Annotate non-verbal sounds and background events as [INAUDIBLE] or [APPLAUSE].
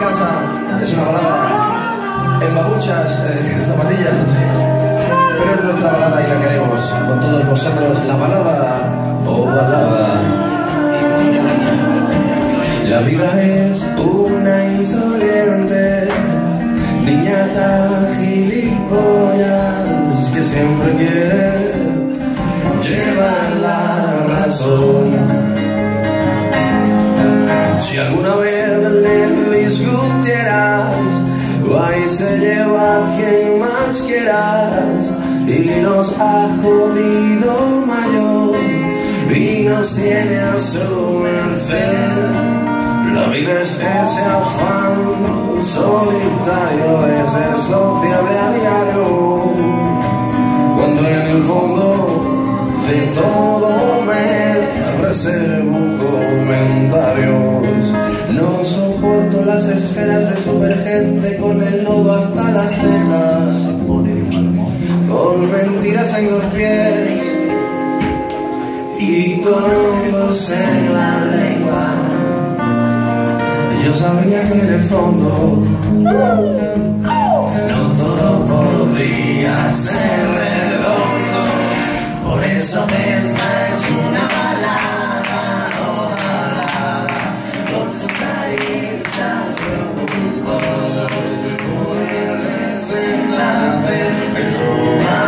casa, es una balada en babuchas, eh, [LAUGHS] en zapatillas, pero es nuestra balada y la queremos con todos vosotros, la balada o balada. La vida es una insolente niñata gilipollas que siempre quiere llevar la razón. Alguna vez le discutieras, ahí se lleva quien más quieras y nos ha jodido mayor y nos tiene a su merced. La vida es ese afán solitario de ser sociable a diario, esferas de supergente con el lodo hasta las cejas, con mentiras en los pies y con hongos en la lengua. Yo sabía que en el fondo no todo podría ser redondo. Por eso esta es una balada, con sus aristas Eso